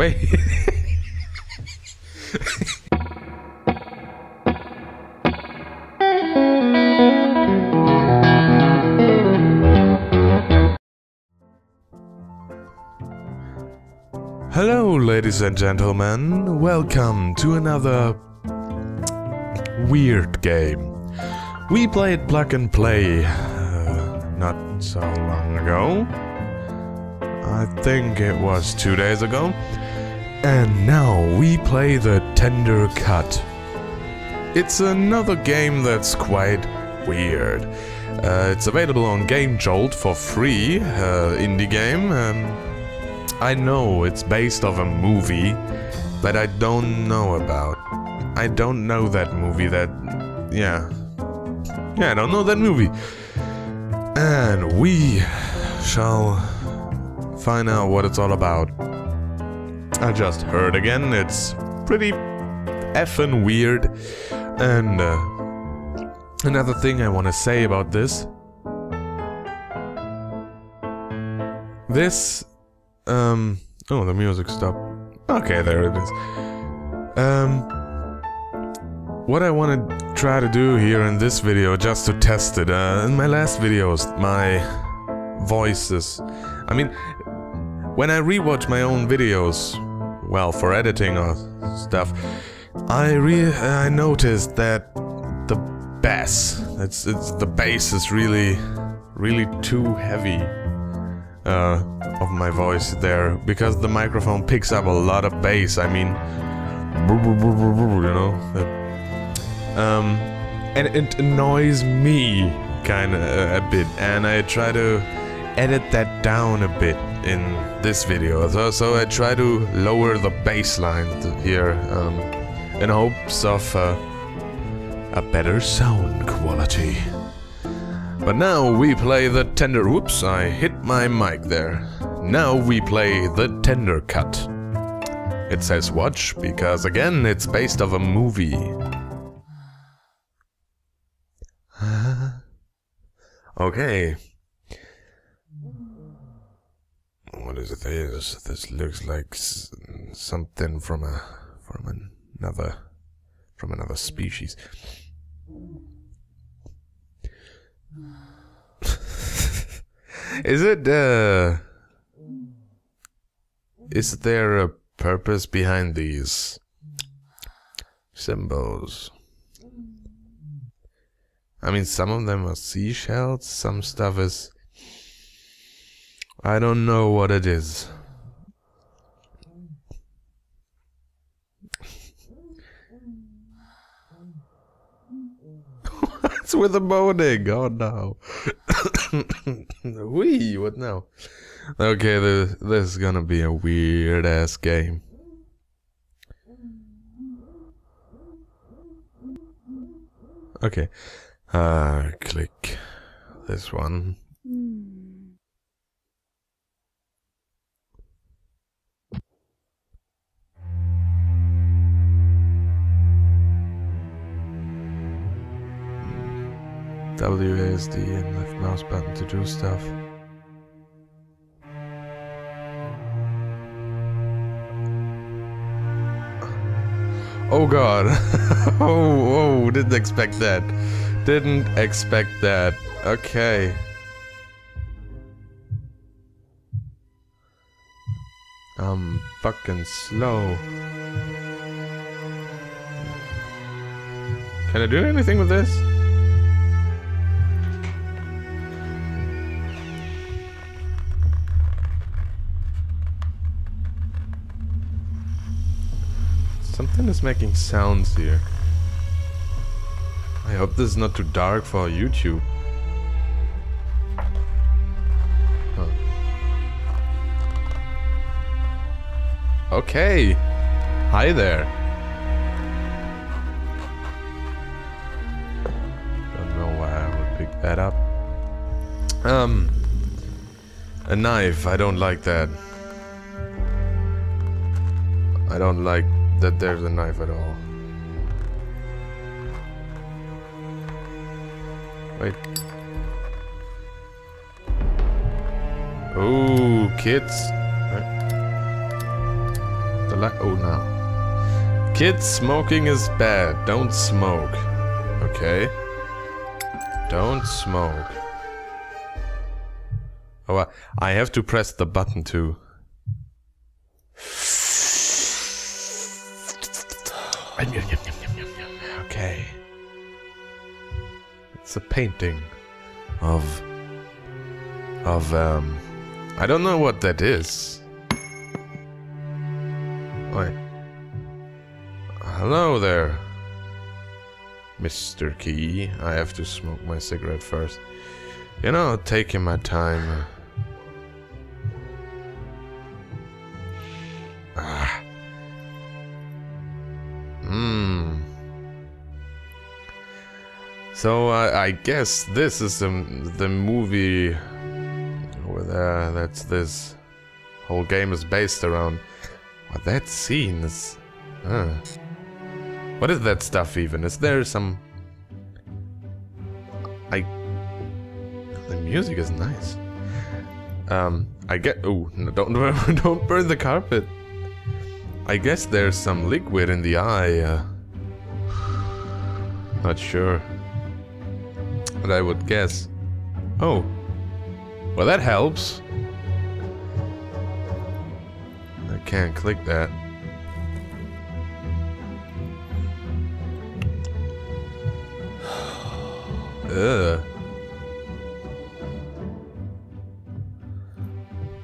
Wait. Hello, ladies and gentlemen. Welcome to another weird game. We played Plug and Play uh, not so long ago. I think it was two days ago. And now we play the Tender Cut. It's another game that's quite weird. Uh, it's available on Game Jolt for free, uh, indie game. Um, I know it's based off a movie, but I don't know about. I don't know that movie. That, yeah, yeah, I don't know that movie. And we shall find out what it's all about. I just heard again. It's pretty effing weird. And uh, another thing I want to say about this. This um. Oh, the music stopped. Okay, there it is. Um. What I want to try to do here in this video, just to test it. Uh, in my last videos, my voices. I mean, when I rewatch my own videos, well, for editing or stuff, I re I noticed that the bass, it's it's the bass is really, really too heavy uh, of my voice there because the microphone picks up a lot of bass. I mean, you know, um, and it annoys me kind of a bit, and I try to edit that down a bit in this video. So, so I try to lower the baseline here um, in hopes of uh, a better sound quality. But now we play the tender. Whoops, I hit my mic there. Now we play the tender cut. It says watch because again it's based off a movie. okay. What is it? This this looks like something from a from another from another species. is it uh is there a purpose behind these symbols? I mean some of them are seashells, some stuff is I don't know what it is. What's with the moaning? Oh no. Wee, what now? Okay, this, this is gonna be a weird ass game. Okay. Uh, click this one. WASD and left mouse button to do stuff. Oh god. oh, oh, didn't expect that. Didn't expect that. Okay. I'm fucking slow. Can I do anything with this? Something is making sounds here. I hope this is not too dark for YouTube. Huh. Okay. Hi there. Don't know why I would pick that up. Um. A knife. I don't like that. I don't like that there's a knife at all. Wait. Oh, kids. The like. Oh, now. Kids, smoking is bad. Don't smoke. Okay. Don't smoke. Oh, I have to press the button too. Okay. It's a painting of of um I don't know what that is. Wait. Hello there. Mr. Key. I have to smoke my cigarette first. You know, taking my time. So uh, I guess this is the the movie over there. That's this whole game is based around. What that scene is. Huh. What is that stuff even? Is there some... I... The music is nice. Um, I get... Oh, no, don't, don't burn the carpet. I guess there's some liquid in the eye. Uh, not sure. But I would guess. Oh. Well, that helps. I can't click that. Ugh.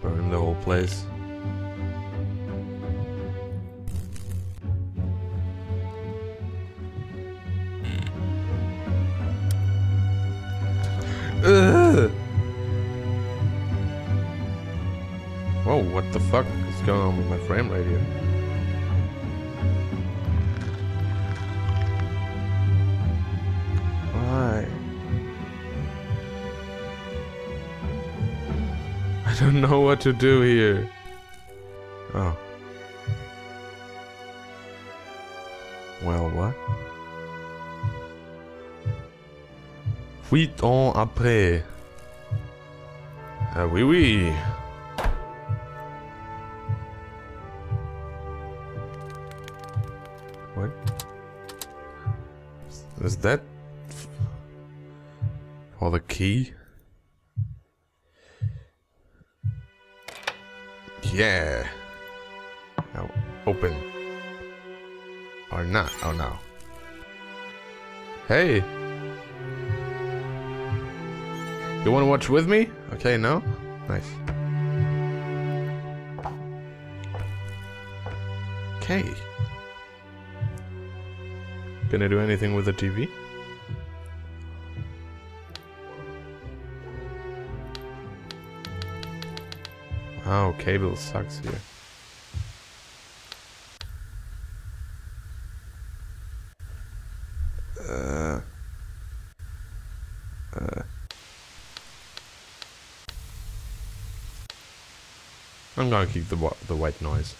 Burn the whole place. I don't know what to do here. Oh. Well, what? Huit ans après. Ah oui, oui. What? Is that for the key? Yeah. Now open. Or not. Oh no. Hey. You want to watch with me? Okay, no? Nice. Okay. Gonna do anything with the TV? Wow, cable sucks here. Uh, uh. I'm gonna keep the the white noise.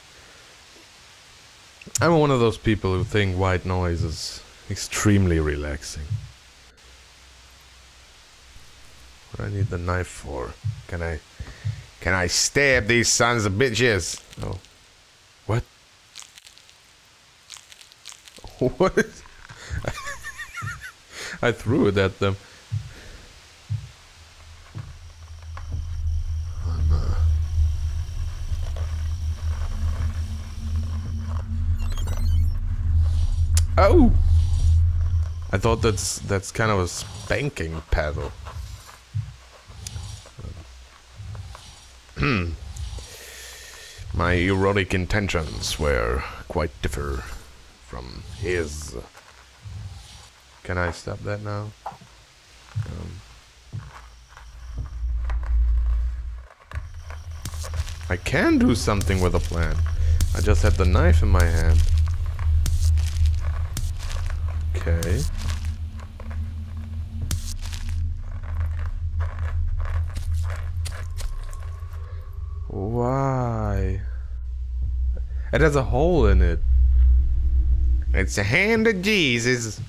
I'm one of those people who think white noise is extremely relaxing. What do I need the knife for? Can I can I stab these sons of bitches? Oh. What? What I threw it at them. Uh, Oh! I thought that's that's kind of a spanking paddle. Hmm. My erotic intentions were quite differ from his. Can I stop that now? Um, I can do something with a plan. I just had the knife in my hand. Okay. Why? It has a hole in it. It's a hand of Jesus.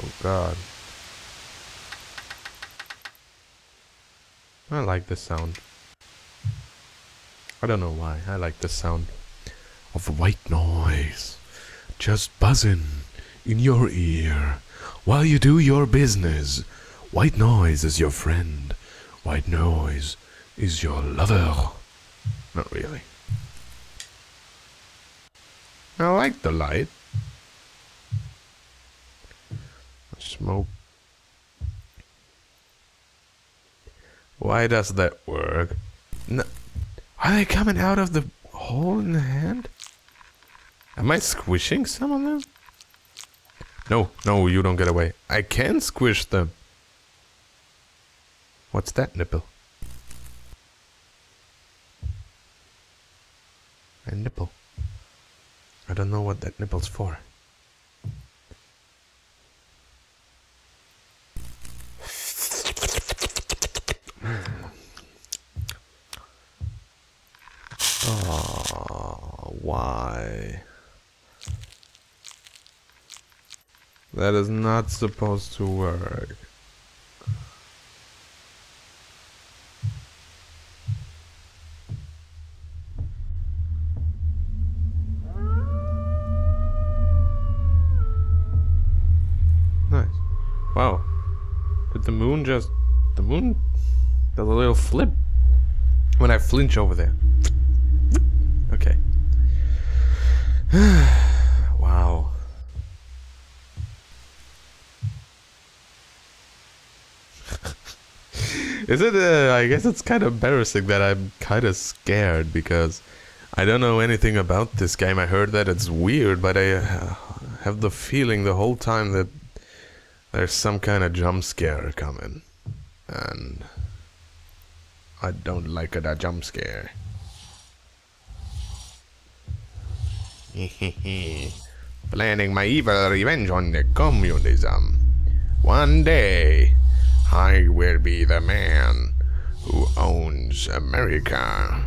Oh God. I like this sound. I don't know why. I like the sound of white noise just buzzing in your ear while you do your business. White noise is your friend. White noise is your lover. Not really. I like the light. Smoke. Why does that work? No. Are they coming out of the hole in the hand? Am I squishing some of them? No, no, you don't get away. I can squish them. What's that nipple? A nipple. I don't know what that nipple's for. Oh, why? That is not supposed to work. Nice. Wow. Did the moon just... The moon does a little flip when I flinch over there. Okay. wow. Is it, uh, I guess it's kind of embarrassing that I'm kind of scared because I don't know anything about this game. I heard that it's weird, but I uh, have the feeling the whole time that there's some kind of jump scare coming. And I don't like a jump scare. Planning my evil revenge on the communism. One day, I will be the man who owns America.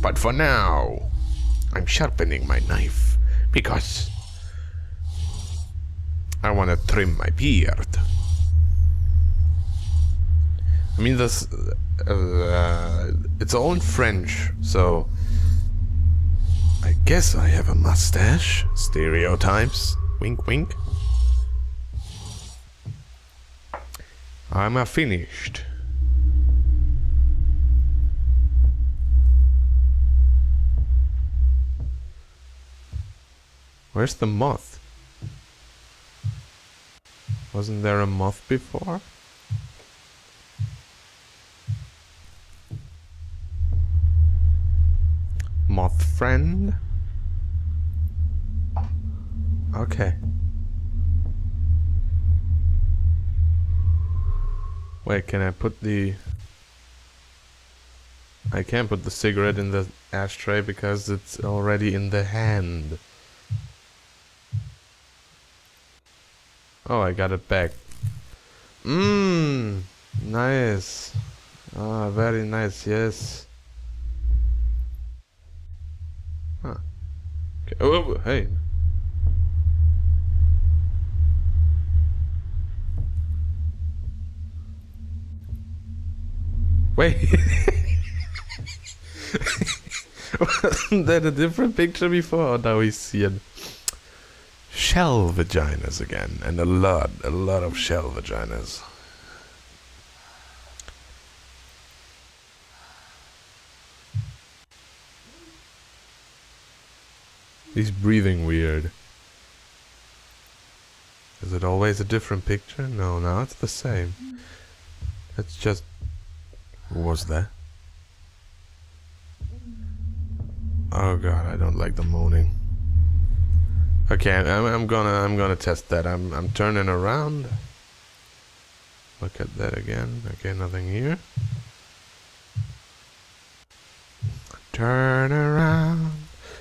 But for now, I'm sharpening my knife because I want to trim my beard. I mean, this uh, it's all in French, so I guess I have a mustache. Stereotypes. Wink, wink. I'm finished. Where's the moth? Wasn't there a moth before? Moth friend? Okay. Wait, can I put the... I can't put the cigarette in the ashtray because it's already in the hand. Oh, I got it back. Mmm, nice. Ah, very nice, yes. Huh. Okay. Oh, oh, hey. Wait. Wasn't that a different picture before? Oh, now we see it. Shell vaginas again. And a lot, a lot of shell vaginas. He's breathing weird. Is it always a different picture? No, now it's the same. It's just was that? Oh god, I don't like the moaning. Okay, I'm, I'm gonna I'm gonna test that. I'm I'm turning around. Look at that again. Okay, nothing here. Turn around.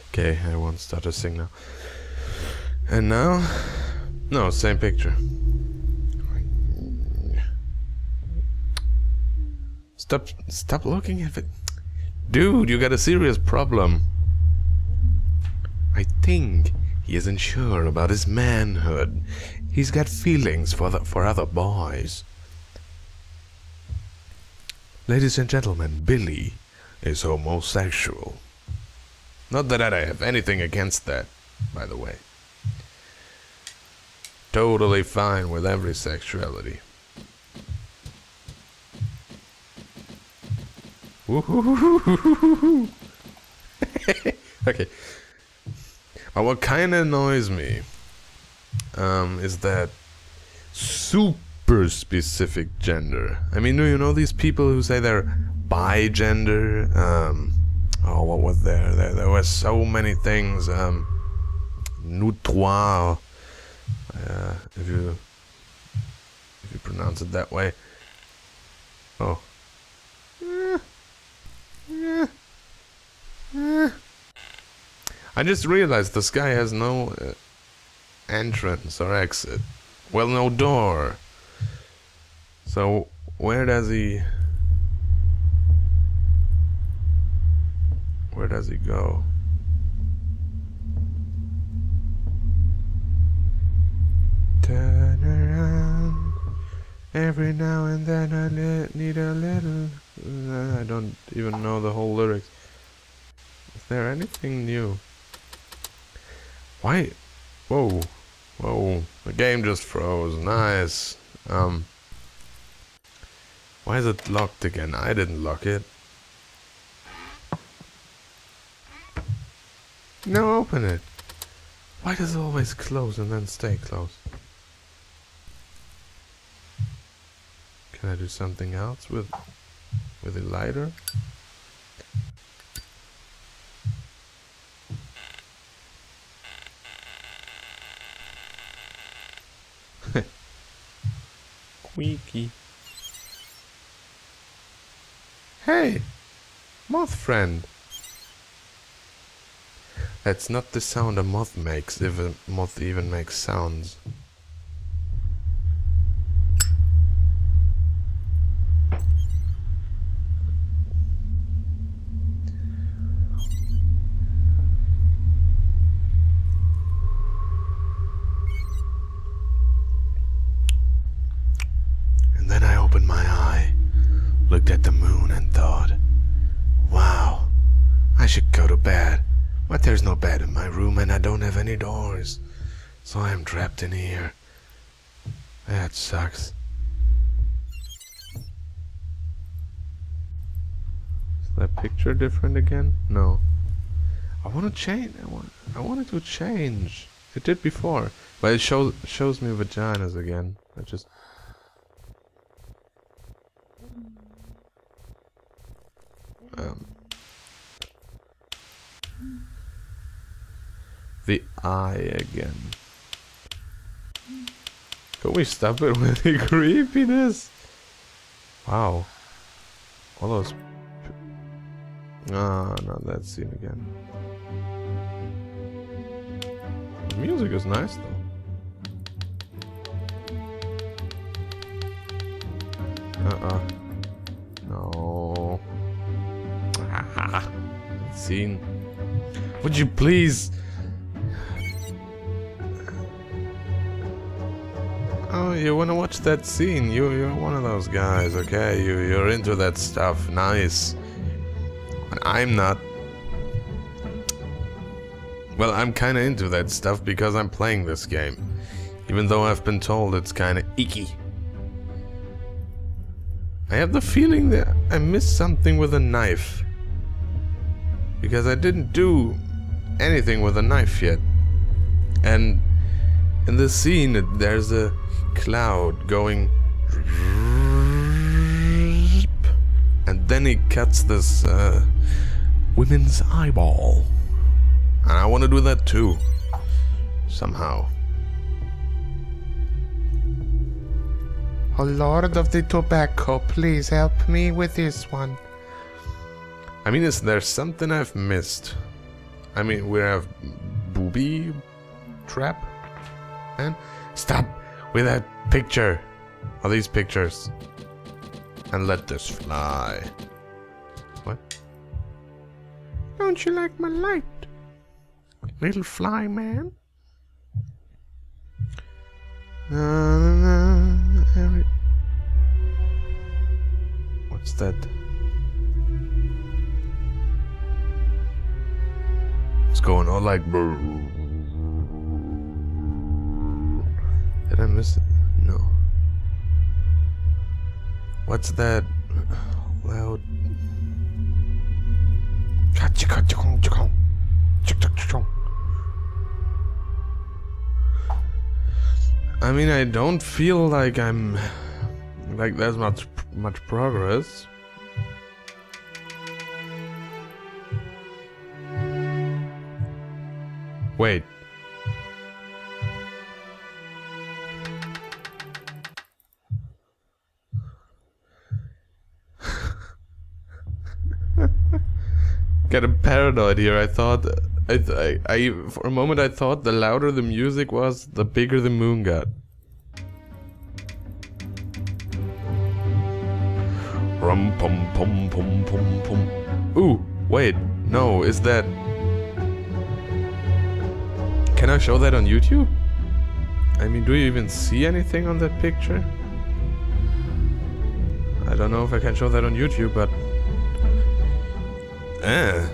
Okay, I won't start to sing now. And now, no, same picture. Stop, stop looking at it. Dude, you got a serious problem. I think he isn't sure about his manhood. He's got feelings for the, for other boys. Ladies and gentlemen, Billy is homosexual. Not that I have anything against that, by the way. Totally fine with every sexuality. Okay. But what kind of annoys me um, is that super specific gender. I mean, do you know these people who say they're bi gender? Um, oh, what was there? There, there were so many things. Um, uh, if you if you pronounce it that way. Oh. I just realized this guy has no uh, entrance or exit. Well, no door. So, where does he... Where does he go? Around. Every now and then I need a little... I don't even know the whole lyrics. Is there anything new? Why? Whoa. Whoa. The game just froze. Nice. Um. Why is it locked again? I didn't lock it. No, open it. Why does it always close and then stay closed? Can I do something else with with a lighter? Squeaky. Hey! Moth friend! That's not the sound a moth makes, if a moth even makes sounds. Go to bed. But there's no bed in my room and I don't have any doors. So I'm trapped in here. That sucks. Is that picture different again? No. I want to change. I want. I wanted to change. It did before, but it shows shows me vaginas again. I just um, the eye again. Can we stop it with the creepiness? Wow. All those... Ah, not that scene again. The music is nice though. Uh-uh. No scene. Would you please? You want to watch that scene? You, you're one of those guys, okay? You, you're into that stuff. Nice. I'm not. Well, I'm kind of into that stuff because I'm playing this game. Even though I've been told it's kind of icky. I have the feeling that I missed something with a knife because I didn't do anything with a knife yet. And in this scene, there's a cloud going. And then he cuts this uh, women's eyeball. And I want to do that too. Somehow. Oh, Lord of the Tobacco, please help me with this one. I mean, is there something I've missed? I mean, we have booby trap, and stop with that picture or these pictures and let this fly. What? Don't you like my light, little fly man? What's that? It's going on like. Did I miss it? No. What's that loud? I mean, I don't feel like I'm like there's much much progress. Wait. Getting paranoid here. I thought, I, I, I, for a moment, I thought the louder the music was, the bigger the moon got. Rum pum pum pum pum pum. Ooh, wait, no, is that? Can I show that on YouTube? I mean, do you even see anything on that picture? I don't know if I can show that on YouTube, but Eh.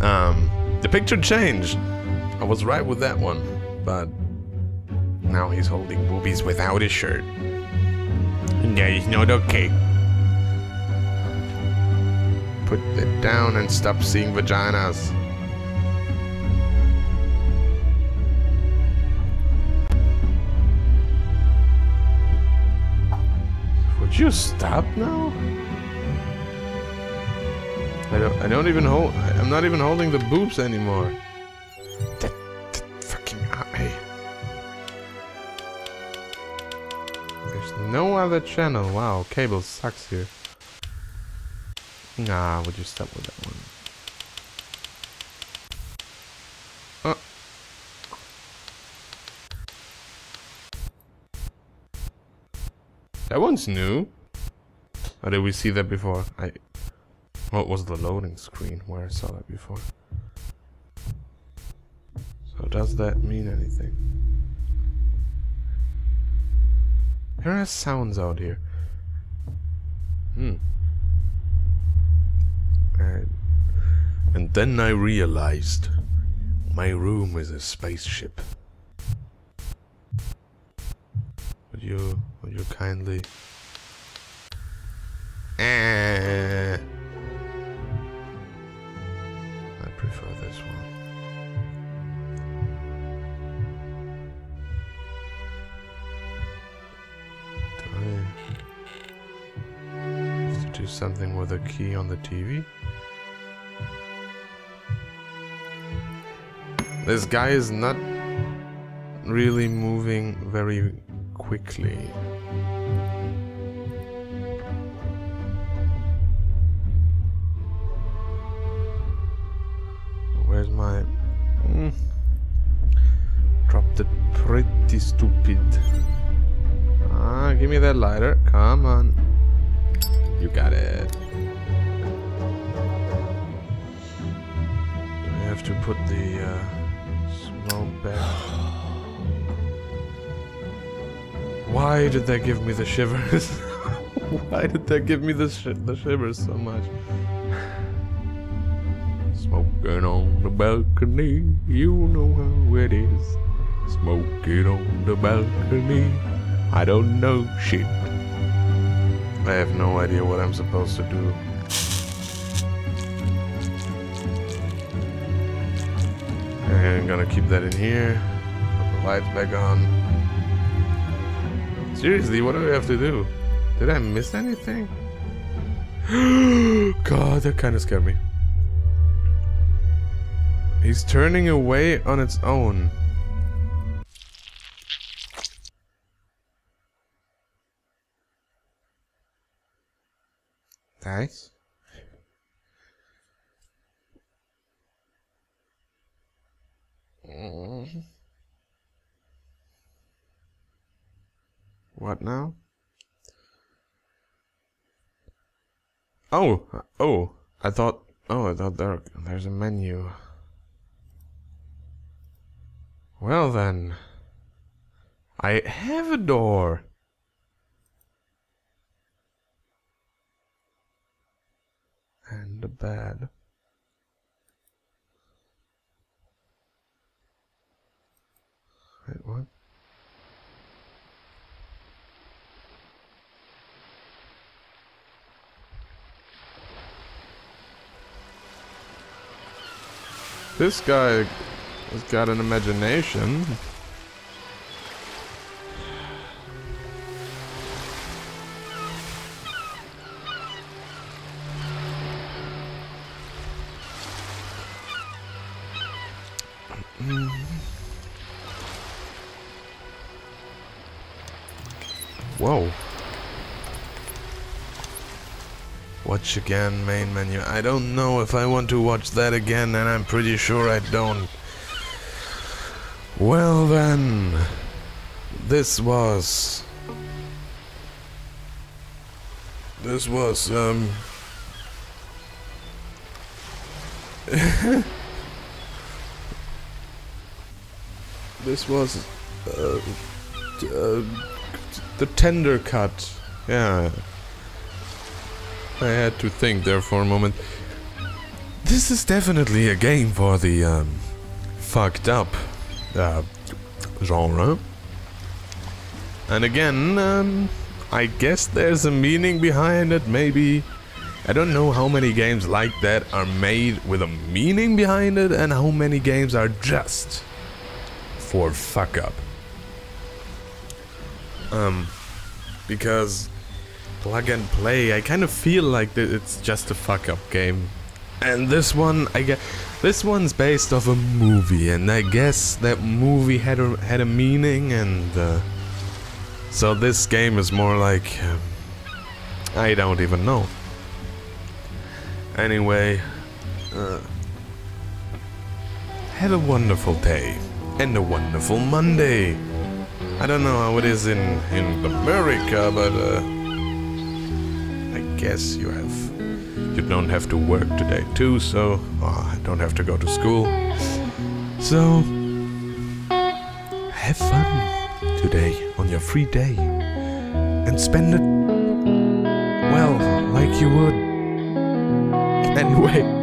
um, the picture changed. I was right with that one, but now he's holding boobies without his shirt. That is not okay. Put it down and stop seeing vaginas. Would you stop now? I don't, I don't even hold, I'm not even holding the boobs anymore. That, that fucking uh, eye. There's no other channel. Wow, cable sucks here. Nah, would you stop with that one? Oh. That one's new. Or did we see that before? I what was the loading screen where I saw that before? So does that mean anything? There are sounds out here. Hmm. And, and then I realized my room is a spaceship. Would you, would you kindly... prefer this one. Do something with a key on the TV? This guy is not really moving very quickly. Pretty stupid. Ah, give me that lighter. Come on. You got it. Do I have to put the uh, smoke back? Why did that give me the shivers? Why did that give me the, sh the shivers so much? Smoking on the balcony, you know how it is. Smoking on the balcony, I don't know shit. I have no idea what I'm supposed to do. I'm gonna keep that in here. Put the lights back on. Seriously, what do we have to do? Did I miss anything? God, that kind of scared me. He's turning away on its own. Nice. What now? Oh, oh, I thought, oh, I thought there, there's a menu. Well then. I have a door. and bad. Wait, what? This guy has got an imagination. Whoa. Watch again, main menu. I don't know if I want to watch that again, and I'm pretty sure I don't. Well then, this was... This was, um... this was, uh, uh, the tender cut. Yeah. I had to think there for a moment. This is definitely a game for the um, fucked up uh, genre. And again, um, I guess there's a meaning behind it, maybe. I don't know how many games like that are made with a meaning behind it and how many games are just for fuck up. Um, because plug and play, I kind of feel like it's just a fuck up game. And this one, I guess, this one's based off a movie, and I guess that movie had a had a meaning, and uh, so this game is more like um, I don't even know. Anyway, uh, have a wonderful day and a wonderful Monday. I don't know how it is in in America, but uh, I guess you have you don't have to work today too, so oh, I don't have to go to school. So have fun today on your free day and spend it well, like you would anyway.